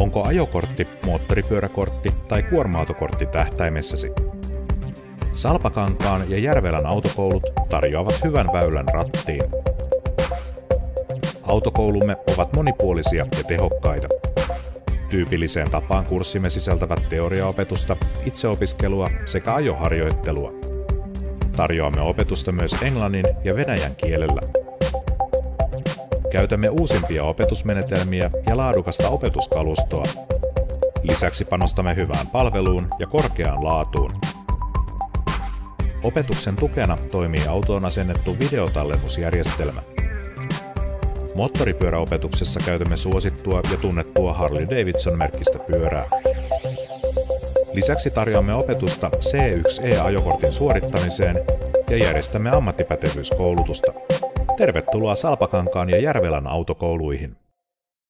Onko ajokortti, moottoripyöräkortti tai kuorma-autokortti tähtäimessäsi? Salpakankaan ja Järvelän autokoulut tarjoavat hyvän väylän rattiin. Autokoulumme ovat monipuolisia ja tehokkaita. Tyypilliseen tapaan kurssimme sisältävät teoriaopetusta, itseopiskelua sekä ajoharjoittelua. Tarjoamme opetusta myös englannin ja venäjän kielellä. Käytämme uusimpia opetusmenetelmiä ja laadukasta opetuskalustoa. Lisäksi panostamme hyvään palveluun ja korkeaan laatuun. Opetuksen tukena toimii autoon asennettu videotallennusjärjestelmä. Moottoripyöräopetuksessa käytämme suosittua ja tunnettua Harley Davidson-merkkistä pyörää. Lisäksi tarjoamme opetusta C1E-ajokortin suorittamiseen ja järjestämme ammattipätevyyskoulutusta. Tervetuloa Salpakankaan ja Järvelän autokouluihin.